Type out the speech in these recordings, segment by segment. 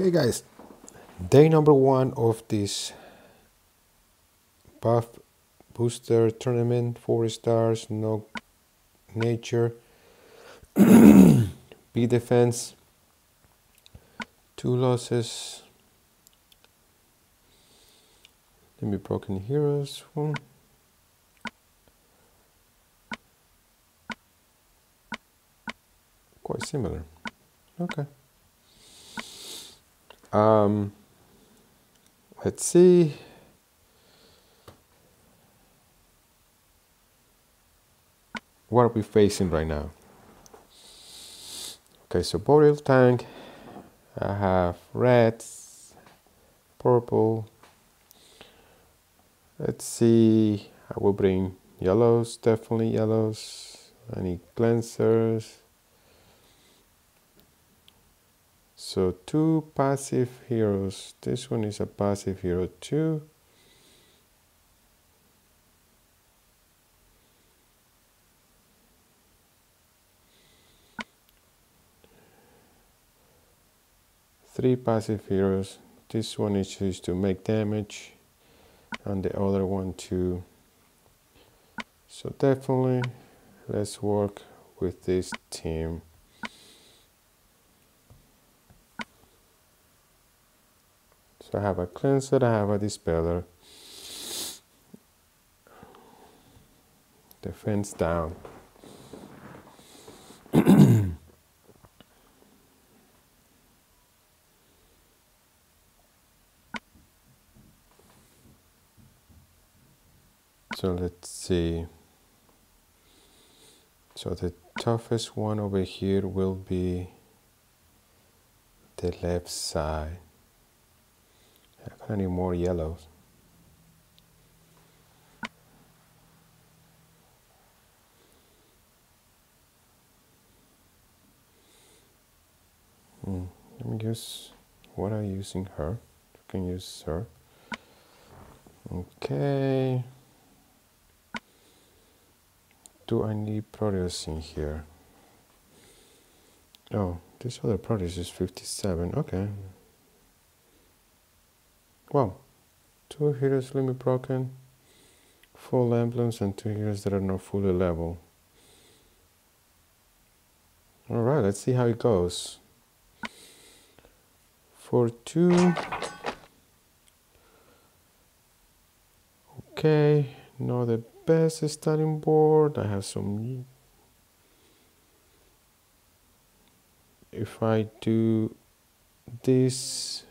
Okay, guys, day number one of this buff booster tournament, four stars, no nature, B defense, two losses. Let me broken heroes. One. Quite similar. Okay. Um, let's see. What are we facing right now? Okay, so Boril tank. I have reds, purple. Let's see. I will bring yellows, definitely yellows. Any cleansers. So two passive heroes. This one is a passive hero too. Three passive heroes. This one is used to make damage and the other one too. So definitely let's work with this team. So I have a cleanser, I have a dispeller. Defense down. so let's see. So the toughest one over here will be the left side. I need more yellows. Hmm. Let me use what I'm using her. You can use her. Okay. Do I need produce in here? Oh, this other produce is 57. Okay. Wow, two heroes limit broken, full emblems, and two heroes that are not fully level. Alright, let's see how it goes. For two. Okay, not the best starting board. I have some. If I do this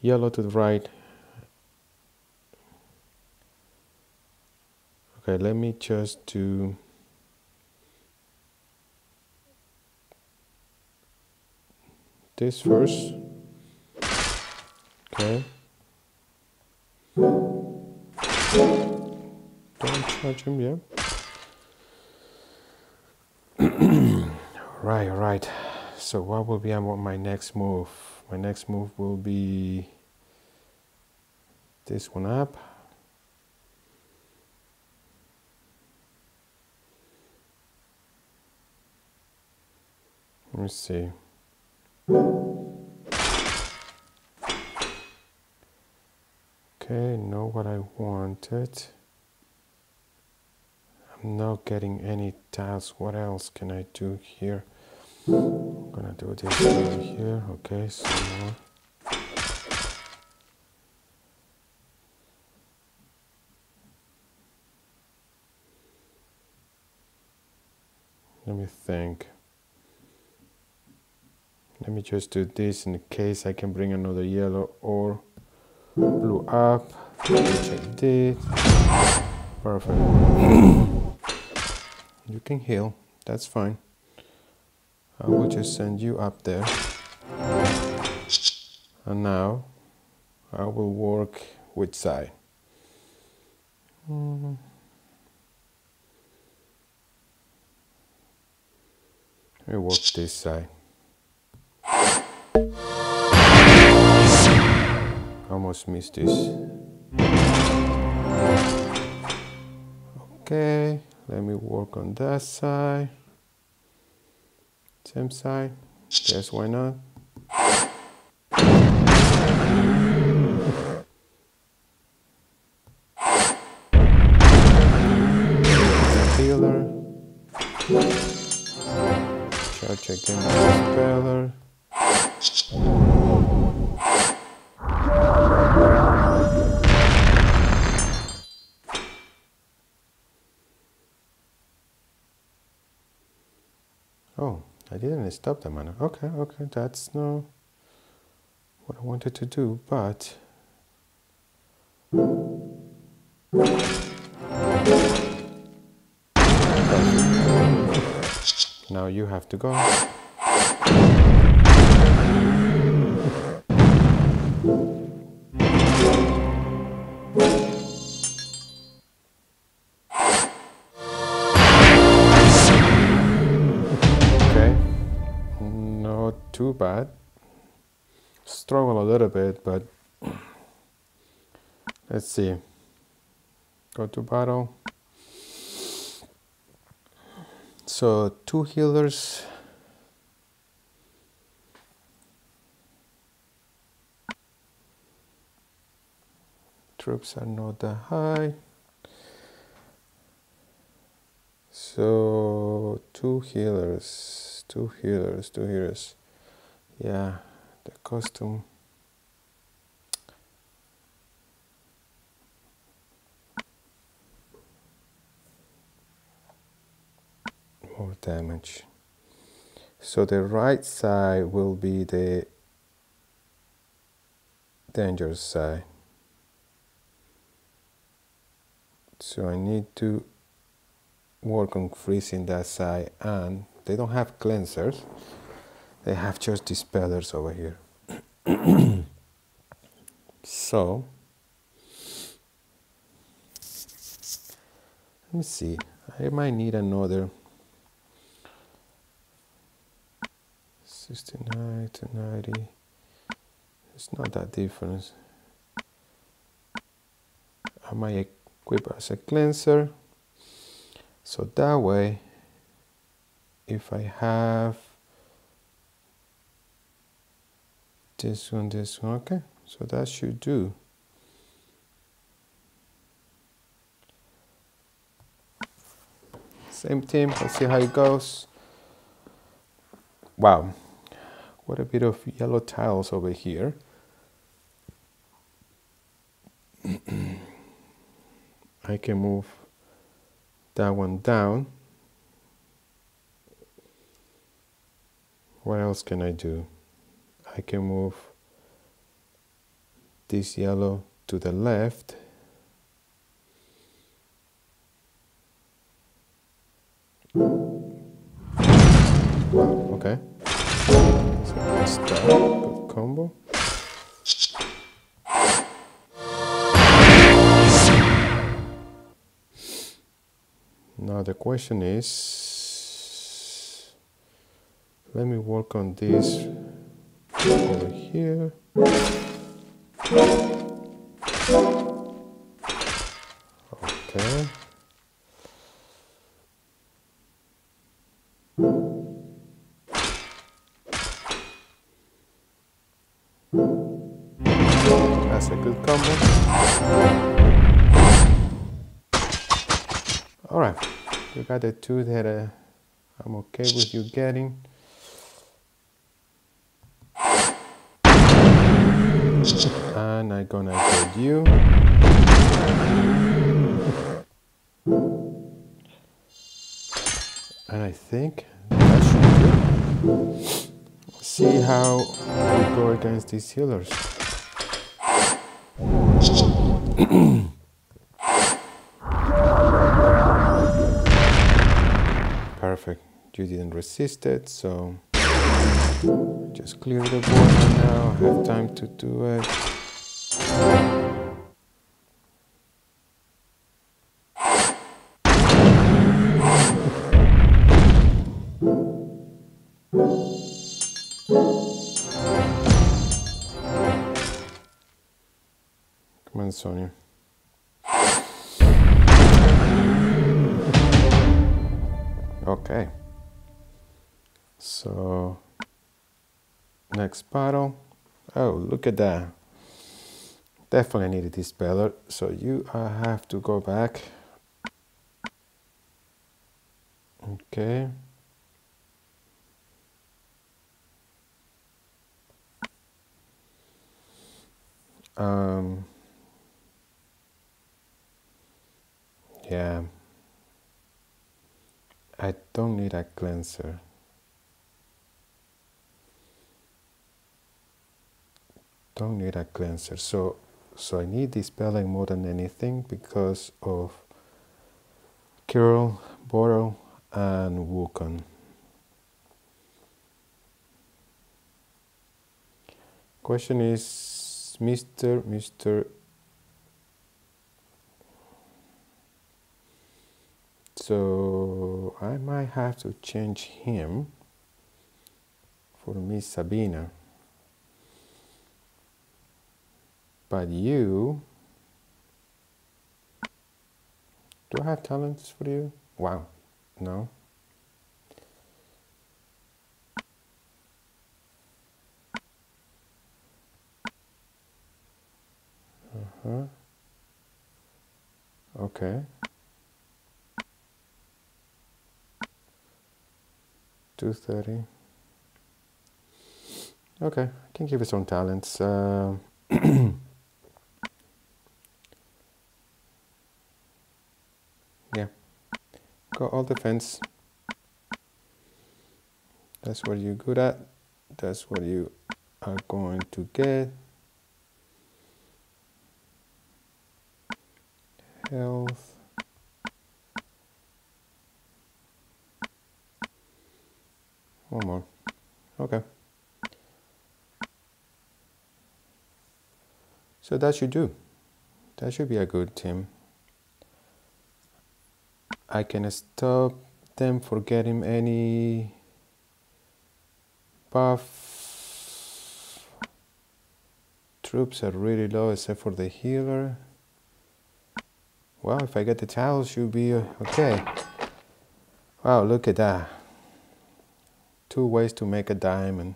yellow to the right. Okay let me just do this first. Okay. Don't touch him yeah. Right right. So what will be my next move my next move will be this one up. Let me see. Okay know what I wanted. I'm not getting any tiles what else can I do here I'm gonna do this here. Okay, so let me think. Let me just do this in case I can bring another yellow or blue up, which I did. Perfect. you can heal, that's fine. I will just send you up there. And now I will work which side. Mm. Let me work this side. Almost missed this. Okay, let me work on that side. Same side. Yes, why not? Healer. Charge again speller. Didn't stop the mana. Okay, okay, that's no what I wanted to do, but now you have to go. Too bad. Struggle a little bit, but let's see. Go to battle. So two healers. Troops are not that high. So two healers, two healers, two healers. Yeah, the costume. More damage. So the right side will be the dangerous side. So I need to work on freezing that side and they don't have cleansers they have just dispellers over here. So let me see. I might need another 69 to 90 it's not that difference I might equip as a cleanser. So that way, if I have this one, this one, okay, so that should do. Same team, let's see how it goes. Wow, what a bit of yellow tiles over here. I can move that one down. What else can I do? I can move this yellow to the left. Okay. So start. Good combo. Now the question is, let me work on this over here. Okay. That's a good combo. All right, you got the two that uh, I'm okay with you getting. And I'm gonna get you. And I think that should see how we go against these healers. Perfect. You didn't resist it, so just clear the board now. I have time to do it. Sonya. Okay. So next battle. Oh, look at that. Definitely needed this better. So you have to go back. Okay. Um, yeah. I don't need a cleanser. Don't need a cleanser. So so I need this spelling more than anything because of Kiril, Boril, and Wukong. Question is Mr. Mr. So I might have to change him for Miss Sabina. But you, do I have talents for you? Wow, no. Uh-huh. Okay. Two thirty. Okay, I can give you some talents. Uh, got all defense. That's what you're good at. That's what you are going to get. Health. One more. Okay. So that should do. That should be a good team. I can stop them for getting any buff. Troops are really low except for the healer. Well, if I get the towel, should be uh, okay. Wow, look at that. Two ways to make a diamond.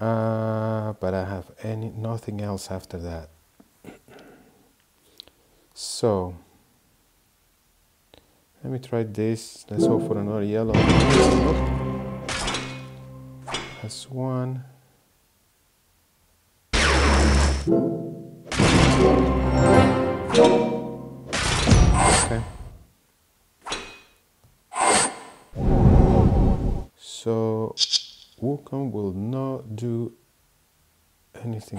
Uh, but I have any nothing else after that. So let me try this. Let's hope for another yellow. That's one. Okay. So Wukong will not do anything.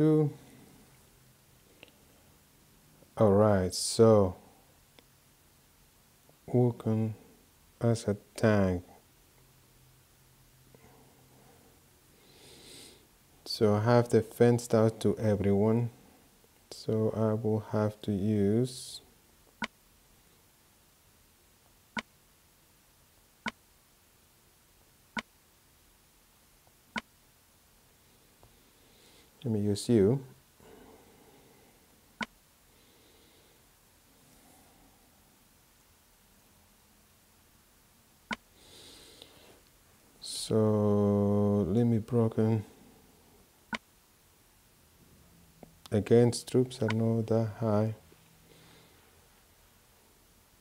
Battle 2. Alright, so Wukong as a tank. So I have the fenced out to everyone. So I will have to use Let me use you. So let me broken against troops are not that high.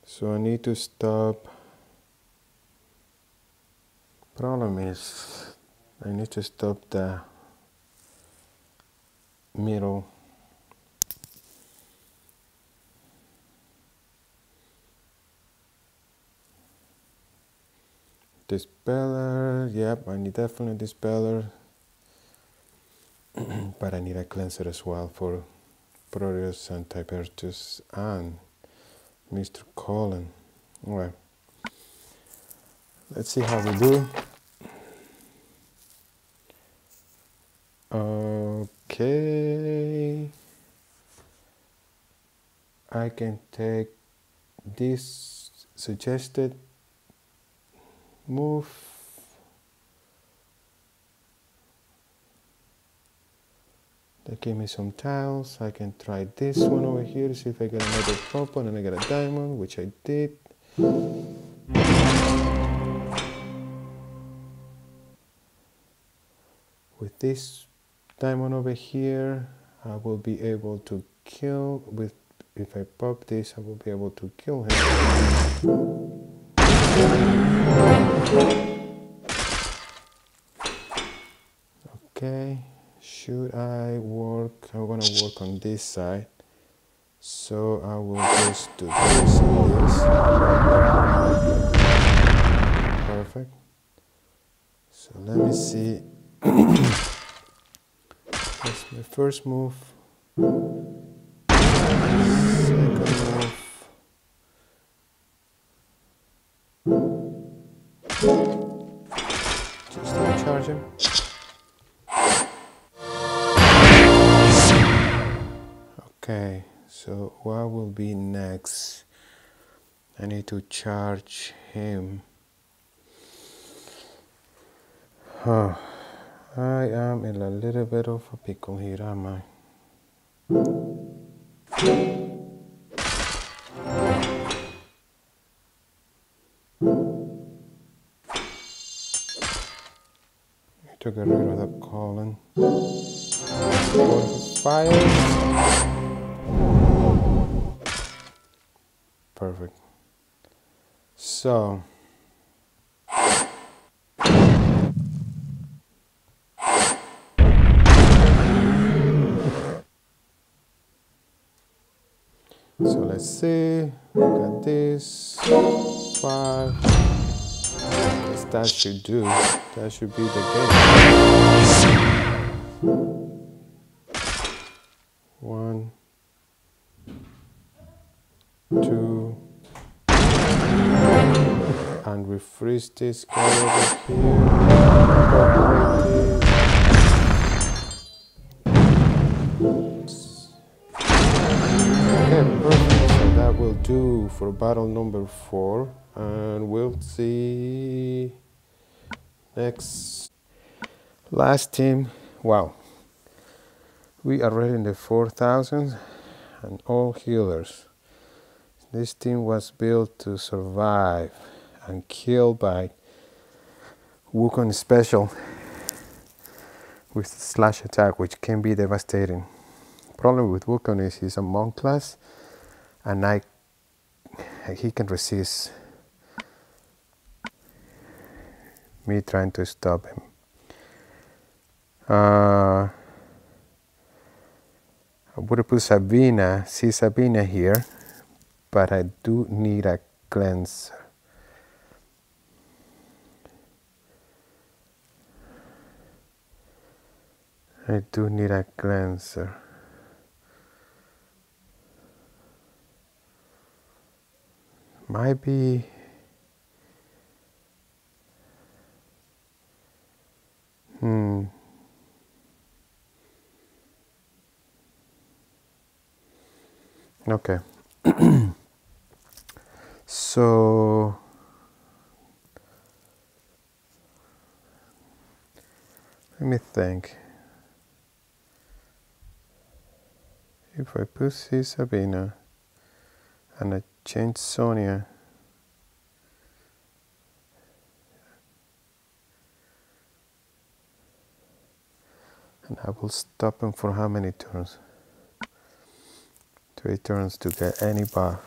So I need to stop. Problem is, I need to stop the middle. Dispeller yep I need definitely dispeller. But I need a cleanser as well for Proteus and Tiburtus and Mr. Colen. Alright. Let's see how we do uh, okay. I can take this suggested move. They give me some tiles. I can try this one over here to see if I get another pop and I get a diamond which I did. With this diamond over here I will be able to kill with if I pop this I will be able to kill him. Okay should I work I want to work on this side. So I will just do this this. Perfect. So let me see my first move second move, just recharge him. Okay, so what will be next? I need to charge him. Huh. I am in a little bit of a pickle here, am I? I took get rid of the colon. Fire. Perfect. So, So let's see, look at this, five, that should do, that should be the game. One, two, and we freeze this guy over here. Okay, perfect. So that will do for battle number four, and we'll see next last team. Wow, we are already in the 4,000 and all healers. This team was built to survive and kill by Wukong special with slash attack which can be devastating. Problem with Wukong is he's a monk class and I he can resist me trying to stop him. Uh, I would have put Sabina, see Sabina here but I do need a cleanser. I do need a cleanser. Might be hmm okay So let me think. If I push Sabina and I change Sonya. And I will stop him for how many turns? Three turns to get any bar.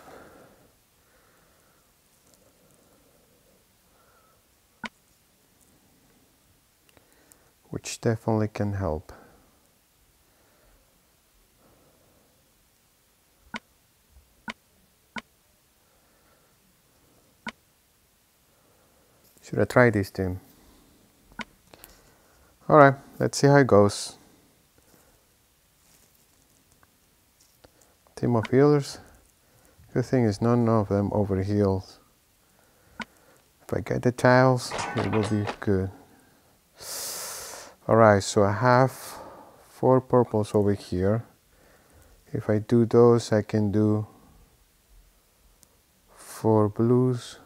Which definitely can help. Should I try this team? Alright, let's see how it goes. Team of healers. Good thing is none of them overheals. If I get the tiles, it will be good. Alright, so I have four purples over here. If I do those, I can do four blues.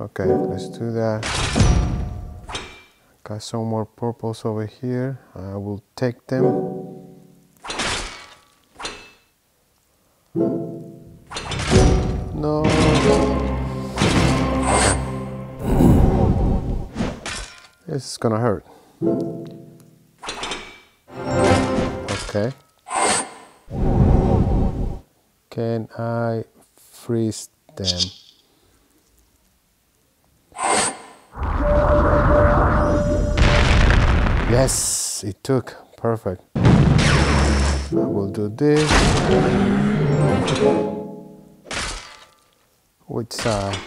Okay, let's do that. Got some more purples over here. I will take them. No. This is gonna hurt. Okay. Can I freeze them? Yes, it took. Perfect. I will do this. Which side?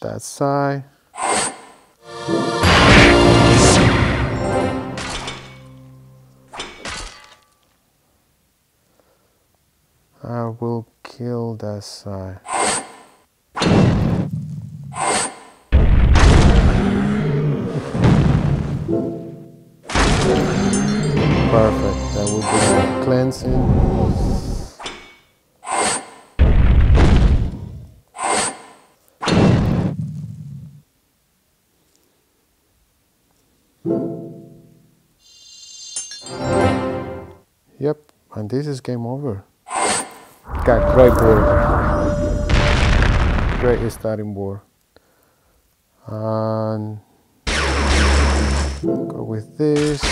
That side. I will kill that side. Yep, and this is game over. Got great board. Great starting board. And go with this.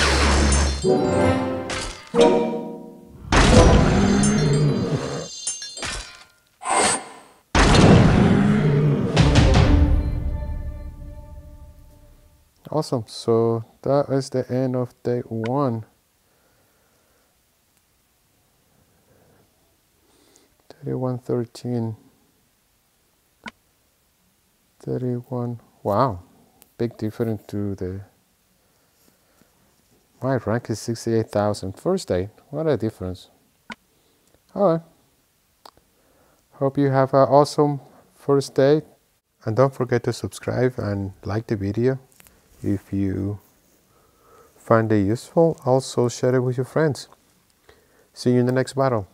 Awesome. So that is the end of day one. Thirty-one thirteen. Thirty-one. Wow, big difference to the my rank is 68,000. First day. What a difference. Alright. Hope you have an awesome first day. And don't forget to subscribe and like the video if you find it useful. Also share it with your friends. See you in the next battle.